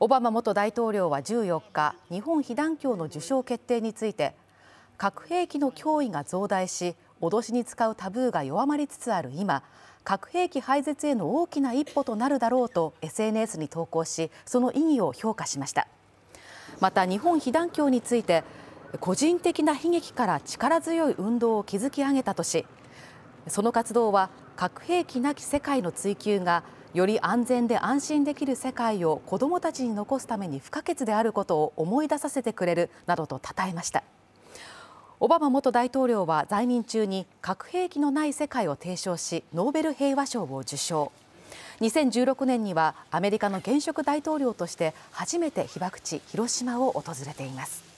オバマ元大統領は14日日本被団協の受賞決定について核兵器の脅威が増大し脅しに使うタブーが弱まりつつある。今核兵器廃絶への大きな一歩となるだろうと SNS に投稿しその意義を評価しました。また日本被団協について個人的な悲劇から力強い運動を築き上げたとしその活動は核兵器なき世界の追求がより安全で安心できる世界を子どもたちに残すために不可欠であることを思い出させてくれるなどと称えました。オバマ元大統領は在任中に核兵器のない世界を提唱しノーベル平和賞を受賞。2016年にはアメリカの現職大統領として初めて被爆地広島を訪れています。